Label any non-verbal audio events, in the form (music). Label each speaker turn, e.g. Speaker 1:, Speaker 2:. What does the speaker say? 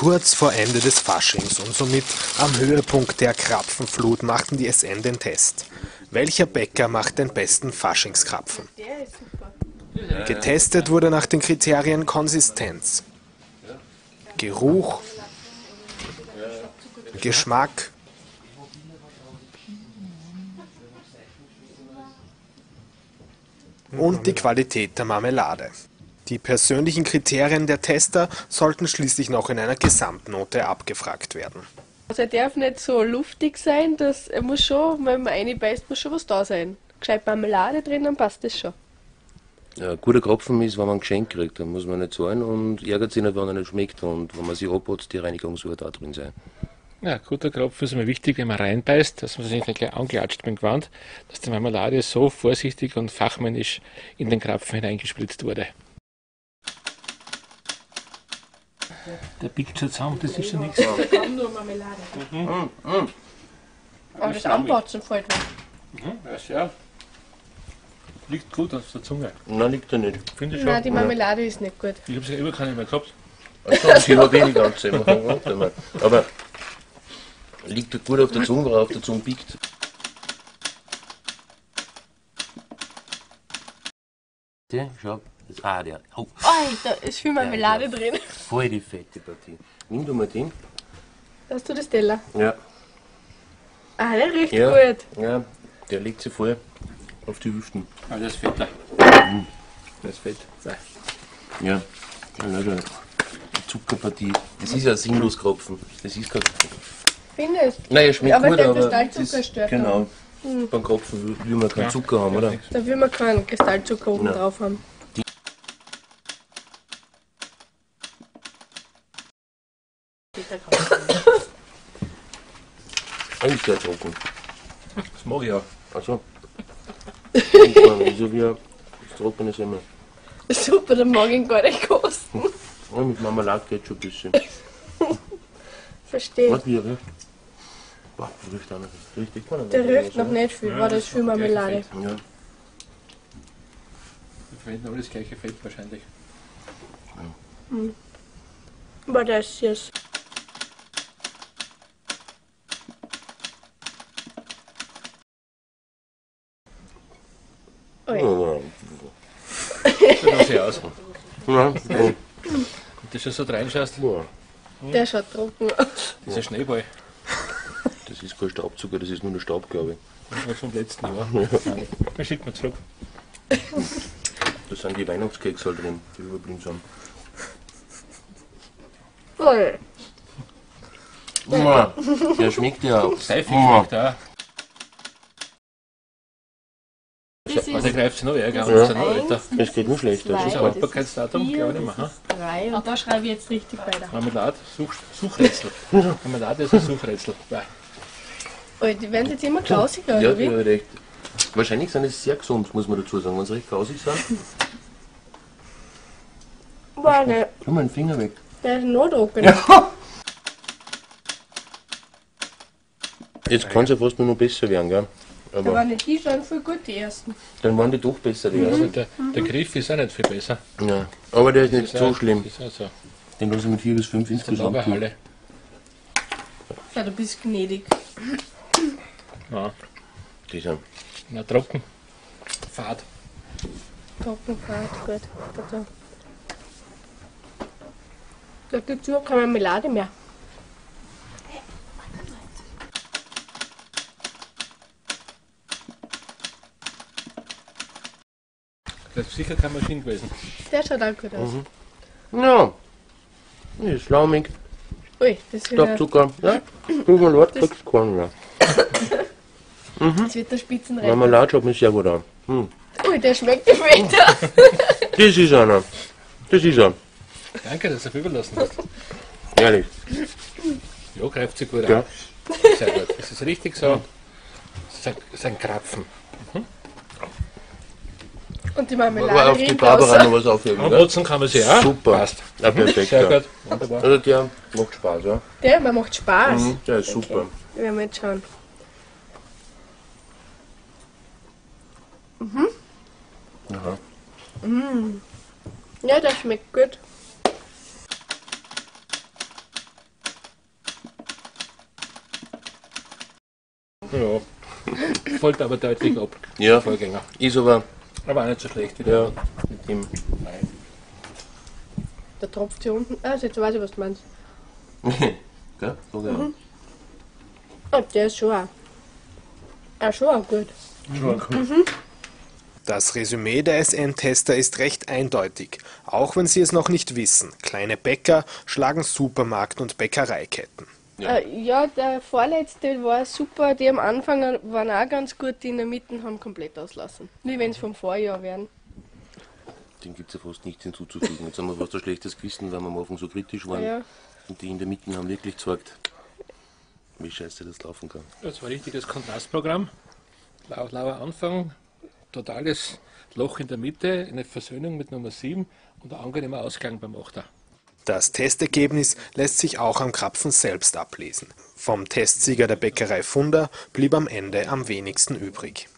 Speaker 1: Kurz vor Ende des Faschings und somit am Höhepunkt der Krapfenflut machten die SN den Test. Welcher Bäcker macht den besten Faschingskrapfen? Getestet wurde nach den Kriterien Konsistenz, Geruch, Geschmack und die Qualität der Marmelade. Die persönlichen Kriterien der Tester sollten schließlich noch in einer Gesamtnote abgefragt werden.
Speaker 2: Also er darf nicht so luftig sein, dass er muss schon, wenn man reinbeißt, muss schon was da sein. Gescheit Marmelade drin, dann passt das schon.
Speaker 3: Ja, ein guter Krapfen ist, wenn man ein Geschenk kriegt, dann muss man nicht zahlen und ärgert sich nicht, wenn er nicht schmeckt und wenn man sich abputzt, die Reinigungssuche da drin sein.
Speaker 4: Ja, guter Kropfen ist immer wichtig, wenn man reinbeißt, dass man sich nicht gleich anklatscht beim Gewand, dass die Marmelade so vorsichtig und fachmännisch in den Krapfen hineingespritzt wurde. Der biegt schon zusammen, das ist schon nichts.
Speaker 2: Nur Marmelade. Aber das Anbatzen fällt weg.
Speaker 4: Ja, sehr. Liegt gut auf der Zunge.
Speaker 3: Nein, liegt er nicht.
Speaker 4: Finde ich schon.
Speaker 2: Nein, die Marmelade ist nicht gut.
Speaker 4: Ich habe sie immer keine mehr gehabt.
Speaker 3: Also, sie hat eh die ganze (laughs) warte mal. Aber liegt er gut auf der Zunge, weil er auf der Zunge biegt. Der, schau, das, ah, der, oh,
Speaker 2: Oh, da ist viel Marmelade drin.
Speaker 3: voll die fette Partie. Nimm du mal den.
Speaker 2: Hast du das Teller?
Speaker 3: Ja,
Speaker 2: Ah, der riecht
Speaker 3: ja,
Speaker 2: gut.
Speaker 3: ja, der legt sich voll auf die Hüften.
Speaker 4: Ah, das ist fetter. Das ist fett. Nein.
Speaker 3: Ja, ja also, die Zuckerpartie. Das ist ja ein sinnlos Kropfen. Das ist kein.
Speaker 2: Findest
Speaker 3: Nein, er schmeckt
Speaker 2: Aber
Speaker 3: gut,
Speaker 2: der
Speaker 3: aber.
Speaker 2: Kristallzucker
Speaker 3: das-
Speaker 2: stört
Speaker 3: Genau. Beim Kropfen will- will man keinen
Speaker 4: Ja.
Speaker 3: Zucker haben, oder?
Speaker 2: Da will man keinen Kristallzucker oben
Speaker 3: Ja.
Speaker 2: drauf haben.
Speaker 3: Eigentlich sehr trocken.
Speaker 4: Das mag ich auch.
Speaker 3: Also. Wieso wie das trockene Semmel. (laughs)
Speaker 2: Super, dann mag ich ihn gar nicht kosten.
Speaker 3: Ja, mit Marmelade geht schon ein bisschen.
Speaker 2: Verstehe.
Speaker 3: Was wie er riecht? Boah, das riecht anders. Richtig.
Speaker 2: Der riecht noch nicht viel, war das viel Marmelade.
Speaker 3: Ja.
Speaker 4: Wir verwenden alle das gleiche Fett wahrscheinlich.
Speaker 2: Aber der ist süß.
Speaker 3: Ja,
Speaker 4: So aus.
Speaker 3: ja. ja.
Speaker 4: Und das schon so reinschaust,
Speaker 3: ja.
Speaker 2: Der schaut trocken aus.
Speaker 4: dieser Schneeball.
Speaker 3: Das ist kein Staubzucker, das ist nur der Staub, glaube ich.
Speaker 4: Das war vom letzten Jahr. Dann schickt man zurück.
Speaker 3: Da sind die Weihnachtskekse halt drin, die überblieben sind. Ja, der schmeckt ja auch.
Speaker 4: Seifig
Speaker 3: Ja.
Speaker 4: schmeckt auch. Greift sie noch ärger
Speaker 3: Ja.
Speaker 4: noch älter.
Speaker 3: Es geht nur schlechter.
Speaker 4: Das ist. Haltbarkeitsdatum, glaube ich nicht mehr.
Speaker 2: drei und da schreibe ich jetzt richtig weiter.
Speaker 4: Marmelade, Such, Suchrätsel. (laughs) Marmelade ist ein Suchrätsel.
Speaker 2: Die werden jetzt immer klausiger,
Speaker 3: Ja,
Speaker 2: oder
Speaker 3: ja,
Speaker 2: wie?
Speaker 3: recht. Wahrscheinlich sind es sehr gesund, muss man dazu sagen, wenn sie recht grausig sind.
Speaker 2: Boah, der,
Speaker 3: Tu mal den Finger weg.
Speaker 2: der ist noch trocken. (laughs)
Speaker 3: Jetzt kann es ja fast nur noch besser werden, gell?
Speaker 2: Da
Speaker 3: Aber
Speaker 2: waren die schon voll gut, die ersten.
Speaker 3: dann waren die doch besser, die
Speaker 4: Also
Speaker 3: ersten.
Speaker 4: der, der Griff ist auch nicht viel besser.
Speaker 3: Ja. Aber der ist nicht
Speaker 4: Das
Speaker 3: so
Speaker 4: auch-
Speaker 3: schlimm.
Speaker 4: Ist auch so.
Speaker 3: Den lasse ich mit 4 bis 5
Speaker 4: Der
Speaker 3: insgesamt.
Speaker 4: Lauberhalle.
Speaker 2: Ja, du bist gnädig.
Speaker 4: Ja.
Speaker 3: Die sind.
Speaker 4: Na, trocken. Fad.
Speaker 2: Trocken, fad, gut. Bitte. Da gibt es überhaupt keine Marmelade mehr.
Speaker 4: Das ist sicher keine Maschine gewesen.
Speaker 2: Der schaut auch gut aus.
Speaker 3: Ja. Die ist schlaumig,
Speaker 2: Ui, das wird, ein-
Speaker 3: Staubzucker. Ja. Marmelade kriegst du keinen mehr.
Speaker 2: das wird der Spitzenreiter.
Speaker 3: Marmelade schaut mir sehr gut an. Hm.
Speaker 2: Ui, der schmeckt dir weiter. (laughs)
Speaker 3: Das ist einer. Das ist er.
Speaker 4: Danke, dass du auf überlassen hast.
Speaker 3: Ehrlich.
Speaker 4: Ja, greift sich gut
Speaker 3: Ja.
Speaker 4: an. Sehr gut. Das ist richtig so. Das ist ein, das ist ein Krapfen.
Speaker 2: Und die Marmelade.
Speaker 3: Auf die Barbara noch was aufheben.
Speaker 4: Und putzen kann man sie auch.
Speaker 3: Super.
Speaker 4: Passt.
Speaker 3: Ja, mhm, perfekt.
Speaker 4: Sehr gut.
Speaker 3: Also der macht Spaß, ja?
Speaker 2: Der, der macht Spaß.
Speaker 3: Mhm, der ist okay. super.
Speaker 2: Wir werden jetzt schauen. Mhm.
Speaker 3: Aha. Mhm.
Speaker 2: Ja, der schmeckt gut.
Speaker 4: Ja, fällt aber deutlich ab.
Speaker 3: Ja,
Speaker 4: Vorgänger.
Speaker 3: Ist aber
Speaker 4: aber auch nicht so schlecht wie
Speaker 3: ja,
Speaker 4: der mit dem Wein.
Speaker 2: Der tropft hier unten. Ah, jetzt weiß ich, was du meinst. (laughs)
Speaker 3: gell? So, ja.
Speaker 2: Ah, der ist schon auch. Ah, schon auch gut.
Speaker 1: Das Resümee der SN-Tester ist recht eindeutig, auch wenn Sie es noch nicht wissen. Kleine Bäcker schlagen Supermarkt- und Bäckereiketten.
Speaker 3: Ja.
Speaker 2: Äh, ja, der vorletzte war super. Die am Anfang waren auch ganz gut, die in der Mitte haben komplett auslassen. Wie wenn es vom Vorjahr wären.
Speaker 3: Dem gibt es ja fast nichts hinzuzufügen. Jetzt haben wir fast ein schlechtes Gewissen, weil wir am Anfang so kritisch waren.
Speaker 2: Ja.
Speaker 3: Und die in der Mitte haben wirklich gezeigt, wie scheiße das laufen kann.
Speaker 4: Das war richtig das Kontrastprogramm. Lau, lauer Anfang, totales Loch in der Mitte, eine Versöhnung mit Nummer 7 und ein angenehmer Ausgang beim Achter.
Speaker 1: Das Testergebnis lässt sich auch am Krapfen selbst ablesen. Vom Testsieger der Bäckerei Funder blieb am Ende am wenigsten übrig.